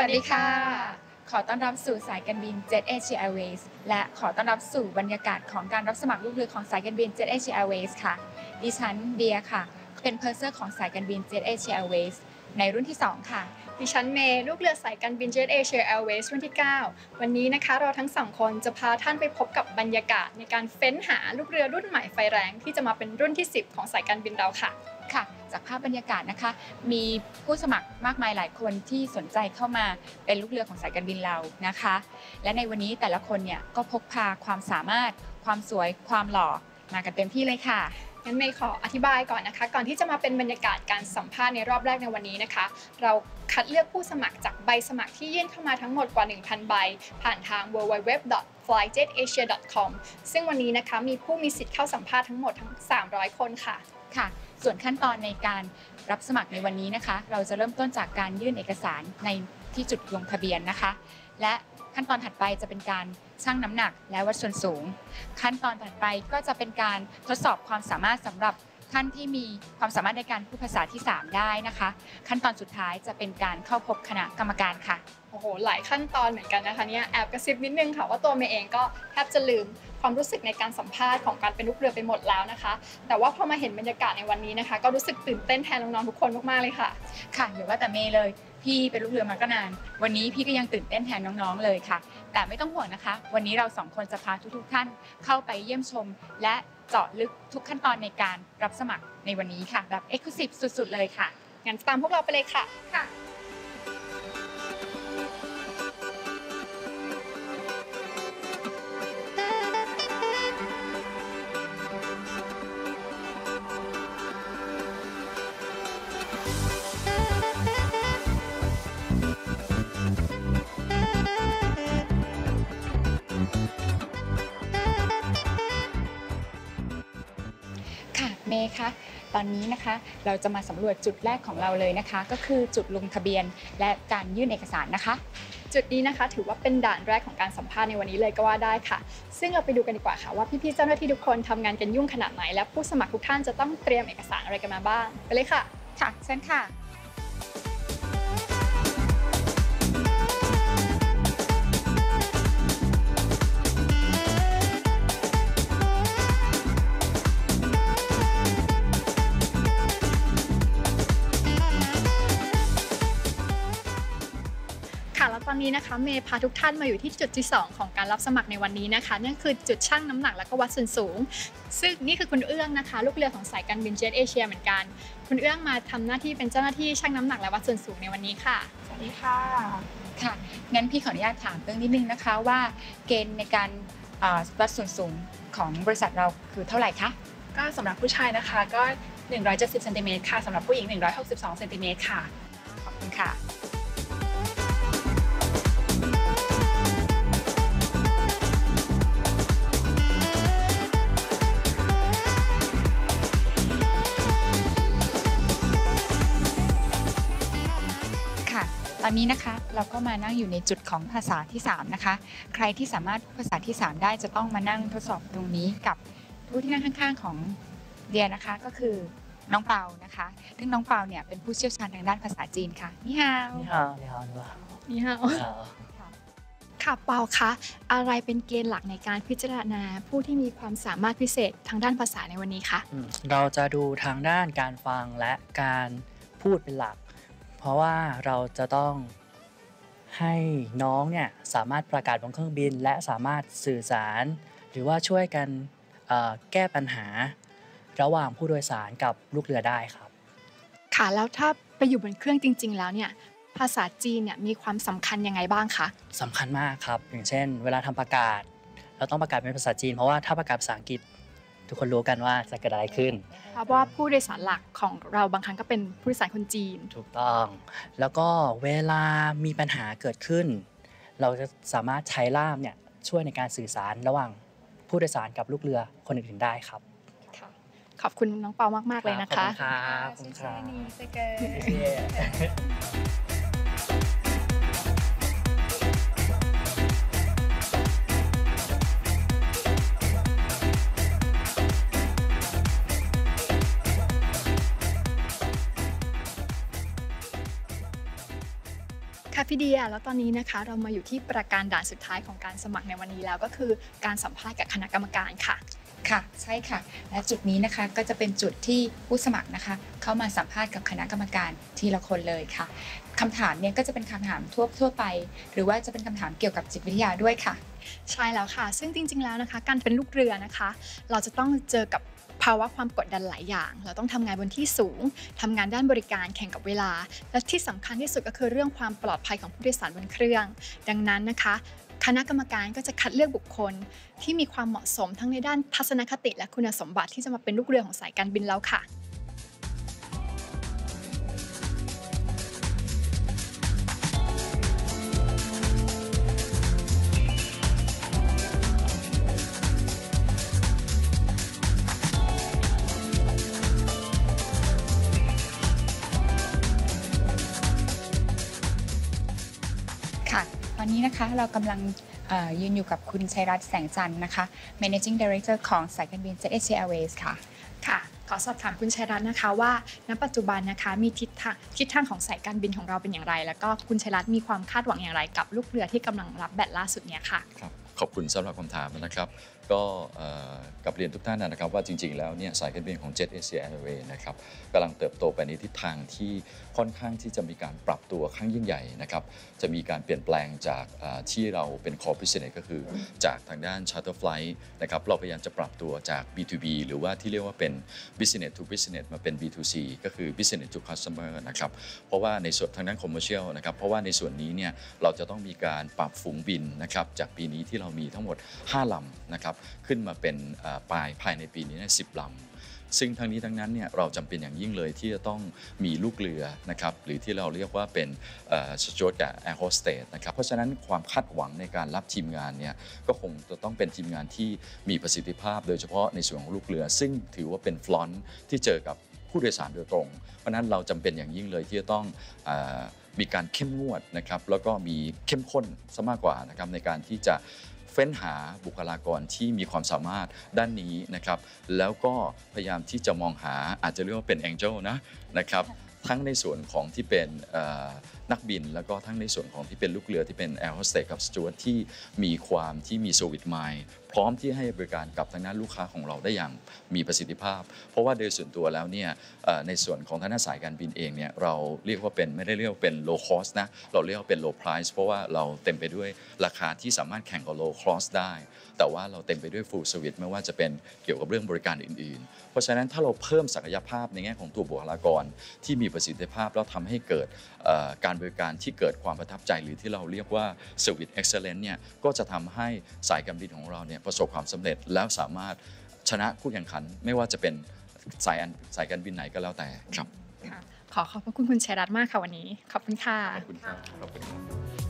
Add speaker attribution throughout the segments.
Speaker 1: วัสดีค่ะ ขอต้อนรับสู่สายการบิน Jet Asia Airways และขอต้อนรับสู่บรรยากาศของการรับสมัครลูกเรือของสายการบิน Jet Asia Airways ค่ะ ดิฉันเบียค่ะ เป็น purser ของสายการบิน Jet Asia Airways ในรุ่นที่ 2 ค่ะ
Speaker 2: ดิฉันเมย์ลูกเรือสายการบิน Jet Asia Airways รุ่นที่ 9 วันนี้นะคะเราทั้งสองคนจะพาท่านไปพบกับบรรยากาศในการเฟ้นหาลูกเรือรุ่นใหม่ไฟแรงที่จะมาเป็นรุ่นที่ 10 ของสายการบินเราค่ะ
Speaker 1: จากภาพบรรยากาศนะคะ มีผู้สมัครมากมายหลายคนที่สนใจเข้ามาเป็นลูกเรือของสายการบินเรานะคะ และในวันนี้แต่ละคนเนี่ยก็พกพาความสามารถ ความสวยความหล่อมากันเต็มที่เลยค่ะ
Speaker 2: งั้นเมย์ขออธิบายก่อนนะคะ ก่อนที่จะมาเป็นบรรยากาศการสัมภาษณ์ในรอบแรกในวันนี้นะคะ เราคัดเลือกผู้สมัครจากใบสมัครที่ยื่นเข้ามาทั้งหมดกว่า 1,000 ใบ ผ่านทาง www.flyjetasia.com ซึ่งวันนี้นะคะมีผู้มีสิทธิ์เข้าสัมภาษณ์ทั้งหมดทั้ง 300 คนค่ะ
Speaker 1: ค่ะ ส่วนขั้นตอนในการรับสมัครในวันนี้นะคะ เราจะเริ่มต้นจากการยื่นเอกสารในที่จุดลงทะเบียนนะคะ และขั้นตอนถัดไปจะเป็นการชั่งน้ำหนักและวัดส่วนสูง ขั้นตอนถัดไปก็จะเป็นการทดสอบความสามารถสำหรับท่านที่มีความสามารถในการพูดภาษาที่ 3 ได้นะคะ ขั้นตอนสุดท้ายจะเป็นการเข้าพบคณะกรรมการค่ะ
Speaker 2: โอ้โหหลายขั้นตอนเหมือนกันนะคะเนี่ยแอบกระซิบนิดนึงค่ะว่าตัวเมย์เองก็แทบจะลืม ความรู้สึกในการสัมภาษณ์ของการเป็นลูกเรือไปหมดแล้วนะคะ แต่ว่าพอมาเห็นบรรยากาศในวันนี้นะคะ ก็รู้สึกตื่นเต้นแทนน้องๆทุกคนมากๆเลยค่ะ
Speaker 1: ค่ะอย่าว่าแต่เมย์เลย พี่เป็นลูกเรือมาก็นาน วันนี้พี่ก็ยังตื่นเต้นแทนน้องๆเลยค่ะ แต่ไม่ต้องห่วงนะคะ วันนี้เราสองคนจะพาทุกๆท่านเข้าไปเยี่ยมชม และเจาะลึกทุกขั้นตอนในการรับสมัครในวันนี้ค่ะ แบบเอ็กซ์คลูซีฟสุดๆเลยค่ะ
Speaker 2: งั้นตามพวกเราไปเลยค่ะ
Speaker 1: ค่ะ ค่ะเมย์คะตอนนี้นะคะเราจะมาสำรวจจุดแรกของเราเลยนะคะ ก็คือจุดลงทะเบียนและการยื่นเอกสารนะคะ
Speaker 2: จุดนี้นะคะ ถือว่าเป็นด่านแรกของการสัมภาษณ์ในวันนี้เลยก็ว่าได้ค่ะ ซึ่งเราไปดูกันดีกว่าค่ะว่าพี่ๆเจ้าหน้าที่ทุกคนทำงานกันยุ่งขนาดไหนและผู้สมัครทุกท่านจะต้องเตรียมเอกสารอะไรกันมาบ้างไปเลยค่ะ
Speaker 1: ค่ะเชิญค่ะ
Speaker 2: นนี้นะคะเมย์พาทุกท่านมาอยู่ที่จุดที่ 2 ของการรับสมัครในวันนี้นะคะนั่นคือจุดชั่งน้ำหนักและก็วัดส่วนสูง ซึ่งนี่คือคุณเอื้องนะคะ ลูกเรือของสายการบินเจ็ตเอเชียเหมือนกัน คุณเอื้องมาทำหน้าที่เป็นเจ้าหน้าที่ชั่งน้ำหนักและวัดส่วนสูงในวันนี้ค่ะ
Speaker 3: สวัสดีค่ะ
Speaker 1: ค่ะงั้นพี่ขออนุญาตถามเรื่องนิดนึงนะคะว่าเกณฑ์ในการเอ่อวัดส่วนสูงของบริษัทเราคือเท่าไหร่คะ
Speaker 3: ก็สำหรับผู้ชายนะคะก็170เซนติเมตรค่ะสำหรับผู้หญิง 162เซนติเมตรค่ะ
Speaker 1: ขอบคุณค่ะ อนนี้นะคะเราก็มานั่งอยู่ในจุดของภาษาที่ 3 นะคะ ใครที่สามารถพูดภาษาที่ 3 ได้จะต้องมานั่งทดสอบตรงนี้กับผู้ที่นั่งข้างๆของเดียนะคะก็คือน้องเปานะคะซึ่งน้องเปาเนี่ยเป็นผู้เชี่ยวชาญทางด้านภาษาจีนค่ะนี่ฮาว
Speaker 4: นี่ฮาวนี่ฮา
Speaker 2: วนี่
Speaker 4: ฮาว
Speaker 2: ค่ะเปาคะอะไรเป็นเกณฑ์หลักในการพิจารณาผู้ที่มีความสามารถพิเศษทางด้านภาษาในวันนี้คะ
Speaker 4: เราจะดูทางด้านการฟังและการพูดเป็นหลัก เพราะว่าเราจะต้องให้น้องเนี่ยสามารถประกาศบนเครื่องบิน และสามารถสื่อสาร หรือว่าช่วยกันเอ่อแก้ปัญหา ระหว่างผู้โดยสารกับลูกเรือได้ครับ
Speaker 2: ค่ะแล้วถ้าไปอยู่บนเครื่องจริง ๆ แล้วเนี่ยภาษาจีนเนี่ยมีความสำคัญยังไงบ้างคะ
Speaker 4: สำคัญมากครับ อย่างเช่น เวลาทำประกาศ เราต้องประกาศเป็นภาษาจีน เพราะว่าถ้าประกาศภาษาอังกฤษ ทุกคนรู้กันว่าจะเกิดอะไรขึ้น
Speaker 2: เพราะว่าผู้โดยสารหลักของเราบางครั้งก็เป็นผู้โดยสารคนจีน
Speaker 4: ถูกต้อง แล้วก็เวลามีปัญหาเกิดขึ้น เราจะสามารถใช้ล่ามเนี่ยช่วยในการสื่อสารระหว่างผู้โดยสารกับลูกเรือคนอื่นๆได้ครับ
Speaker 2: ขอบคุณน้องเปามาก ๆ เลยนะคะ
Speaker 4: ขอบคุณครับขอบคุณครับ
Speaker 2: พี่เดียแล้วตอนนี้นะคะเรามาอยู่ที่ประการด่านสุดท้ายของการสมัครในวันนี้แล้วก็คือการสัมภาษณ์กับคณะกรรมการค่ะ
Speaker 1: ค่ะใช่ค่ะ และจุดนี้นะคะก็จะเป็นจุดที่ผู้สมัครนะคะ เข้ามาสัมภาษณ์กับคณะกรรมการทีละคนเลยค่ะคำถามเนี่ยก็จะเป็นคำถามทั่วทั่วไป หรือว่าจะเป็นคำถามเกี่ยวกับจิตวิทยาด้วยค่ะ
Speaker 2: ใช่แล้วค่ะ ซึ่งจริง ๆ แล้วนะคะ การเป็นลูกเรือนะคะ เราจะต้องเจอกับ ภาวะความกดดันหลายอย่าง เราต้องทำงานบนที่สูงทำงานด้านบริการแข่งกับเวลา และที่สำคัญที่สุดก็คือเรื่องความปลอดภัยของผู้โดยสารบนเครื่อง ดังนั้นนะคะคณะกรรมการก็จะคัดเลือกบุคคล ที่มีความเหมาะสมทั้งในด้านทัศนคติและคุณสมบัติที่จะมาเป็นลูกเรือของสายการบินแล้วค่ะ
Speaker 1: อนนี้นะคะเรากำลังเอ่อยืนอยู่กับคุณชัยรัตน์แสงจันทร์นะคะ Managing Director ของสายการบิน ZSJ Airways ค่ะ
Speaker 2: ค่ะ ขอสอบถามคุณชัยรัตน์นะคะว่า ณ ปัจจุบันนะคะมีทิศทางทิศทางของสายการบินของเราเป็นอย่างไร แล้วก็คุณชัยรัตน์มีความคาดหวังอย่างไรกับลูกเรือที่กำลังรับแบตล่าสุดเนี้ยค่ะ
Speaker 5: ครับ ขอบคุณสำหรับคำถามนะครับ ก็กับเรียนทุกท่านนะครับว่าจริงๆ แล้วเนี่ยสายการบินของ Jet Asia Airways นะครับกำลังเติบโตไปในทิศทางที่ค่อนข้างที่จะมีการปรับตัวครั้งยิ่งใหญ่นะครับจะมีการเปลี่ยนแปลงจากที่เราเป็น core business ก็คือจากทางด้าน charter flight นะครับเราพยายามจะปรับตัวจาก B2B หรือว่าที่เรียกว่าเป็น business to business มาเป็น B2C ก็คือ business to customer นะครับเพราะว่าในส่วนทางด้าน commercial นะครับเพราะว่าในส่วนนี้เนี่ยเราจะต้องมีการปรับฝูงบินนะครับจากปีนี้ที่เรามีทั้งหมด 5ลำนะครับขึ้นมาเป็นปลายภายในปีนี้เนี่ย10ลำซึ่งทั้งนี้ทั้งนั้นเนี่ยเราจำเป็นอย่างยิ่งเลยที่จะต้องมีลูกเรือนะครับหรือที่เราเรียกว่าเป็นสจวตกับแอร์โฮสเตสนะครับเพราะฉะนั้นความคาดหวังในการรับทีมงานเนี่ยก็คงจะต้องเป็นทีมงานที่มีประสิทธิภาพ โดยเฉพาะในส่วนของลูกเรือ ซึ่งถือว่าเป็นฟลอนที่เจอกับผู้โดยสารโดยตรง เพราะฉะนั้นเราจำเป็นอย่างยิ่งเลยที่จะต้องอมีการเข้มงวดนะครับแล้วก็มีเข้มข้นซะมากกว่านะครับในการที่จะ เฟ้นหาบุคลากรที่มีความสามารถด้านนี้นะครับ แล้วก็พยายามที่จะมองหาอาจจะเรียกว่าเป็นแองเจิลนะนะครับ ทั้งในส่วนของที่เป็น นักบิน แล้วก็ทั้งในส่วนของที่เป็นลูกเรือที่เป็น Air Hostess กับ Steward ที่มีความที่มี Service Mind พร้อมที่ให้บริการกับทางด้านลูกค้าของเราได้อย่างมีประสิทธิภาพ เพราะว่าโดยส่วนตัวแล้วเนี่ยในส่วนของทางด้านสายการบินเองเนี่ยเราเรียกว่าเป็นไม่ได้เรียกว่าเป็น low cost นะเราเรียกว่าเป็น low price เพราะว่าเราเต็มไปด้วยราคาที่สามารถแข่งกับ low cost ได้ แต่ว่าเราเต็มไปด้วย full service ไม่ว่าจะเป็นเกี่ยวกับเรื่องบริการอื่น ๆ เพราะฉะนั้นถ้าเราเพิ่มศักยภาพในแง่ของตัวบุคลากรที่มีประสิทธิภาพแล้วทำให้เกิดการบริการที่เกิดความประทับใจหรือที่เราเรียกว่า service excellence เนี่ยก็จะทำให้สายการบินของเราเนี่ยประสบความสำเร็จแล้วสามารถชนะคู่แข่งขัน ไม่ว่าจะเป็นสายอันสายการบินไหนก็แล้วแต่ครับ
Speaker 2: ค่ะขอขอบพระคุณคุณชัยรัตน์มากค่ะวันนี้ ขอบคุณค่ะ
Speaker 5: ขอบคุณครับขอบคุณ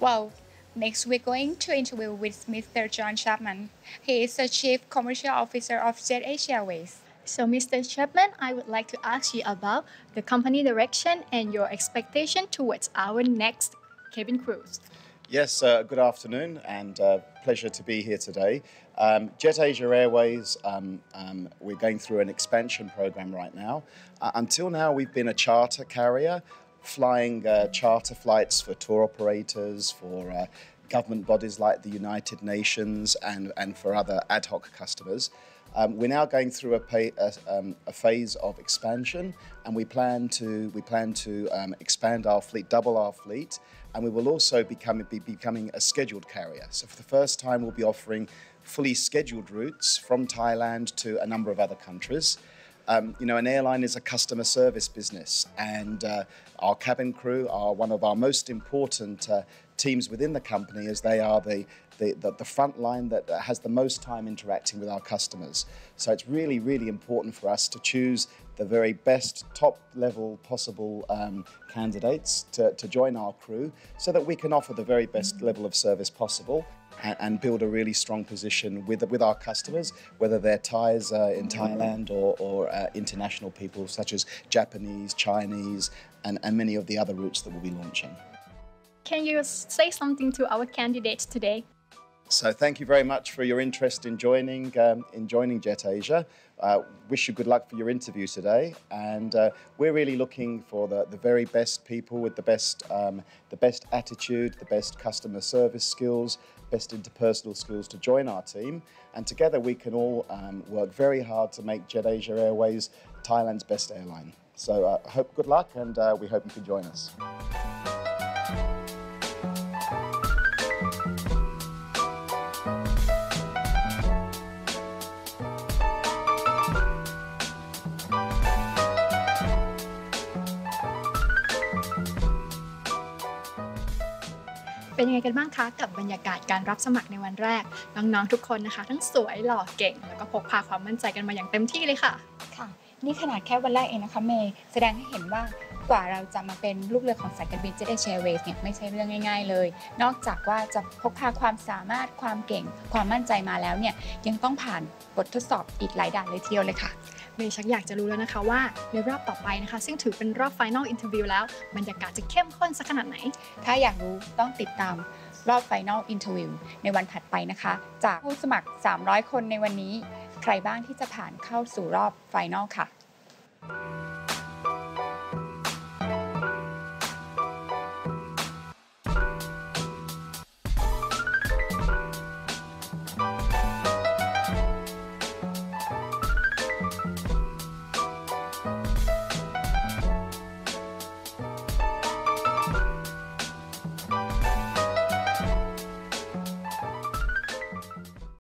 Speaker 1: Well, Next, we're going to interview with Mr. John Chapman. He is the Chief Commercial Officer of Jet Airways.
Speaker 2: So, Mr. Chapman, I would like to ask you about the company direction and your expectation towards our next cabin cruise.
Speaker 6: Yes, uh, good afternoon and uh, pleasure to be here today. Um, Jet Asia Airways, um, um, we're going through an expansion program right now. Uh, until now, we've been a charter carrier flying uh, charter flights for tour operators, for uh, government bodies like the United Nations, and, and for other ad hoc customers. Um, we're now going through a, pay, a, um, a phase of expansion, and we plan to we plan to um, expand our fleet, double our fleet, and we will also become be becoming a scheduled carrier. So for the first time, we'll be offering fully scheduled routes from Thailand to a number of other countries. Um, you know, an airline is a customer service business, and uh, our cabin crew are one of our most important uh, teams within the company, as they are the, the, the, the front line that has the most time interacting with our customers. So it's really, really important for us to choose the very best top level possible um, candidates to, to join our crew so that we can offer the very best level of service possible and, and build a really strong position with, with our customers, whether they're Thais uh, in Thailand or, or uh, international people such as Japanese, Chinese, and, and many of the other routes that we'll be launching.
Speaker 2: can you say something to our candidates today?
Speaker 6: So thank you very much for your interest in joining um, in joining Jet Asia. Uh, wish you good luck for your interview today, and uh, we're really looking for the, the very best people with the best um, the best attitude, the best customer service skills, best interpersonal skills to join our team, and together we can all um, work very hard to make Jet Asia Airways Thailand's best airline. So uh, I hope good luck, and uh, we hope you can join us.
Speaker 2: เป็นยังไงกันบ้างคะกับบรรยากาศการรับสมัครในวันแรก น้องๆทุกคนนะคะ ทั้งสวยหล่อเก่ง แล้วก็พกพาความมั่นใจกันมาอย่างเต็มที่เลยค่ะ
Speaker 1: ค่ะ นี่ขนาดแค่วันแรกเองนะคะเมย์แสดงให้เห็นว่า กว่าเราจะมาเป็นลูกเรือของสายการบิน Jet Asia Airways เนี่ยไม่ใช่เรื่องง่าย ๆ เลย นอกจากว่าจะพกพาความสามารถความเก่ง ความมั่นใจมาแล้วเนี่ยยังต้องผ่านบททดสอบอีกหลายด่านเลยทีเดียวเลยค่ะ
Speaker 2: เมย์ชักอยากจะรู้แล้วนะคะว่าในรอบต่อไปนะคะ ซึ่งถือเป็นรอบ Final Interview แล้วบรรยากาศจะเข้มข้นสักขนาดไหน
Speaker 1: ถ้าอยากรู้ต้องติดตามรอบ Final Interview ในวันถัดไปนะคะ จากผู้สมัคร 300 คนในวันนี้ ใครบ้างที่จะผ่านเข้าสู่รอบ Final ค่ะ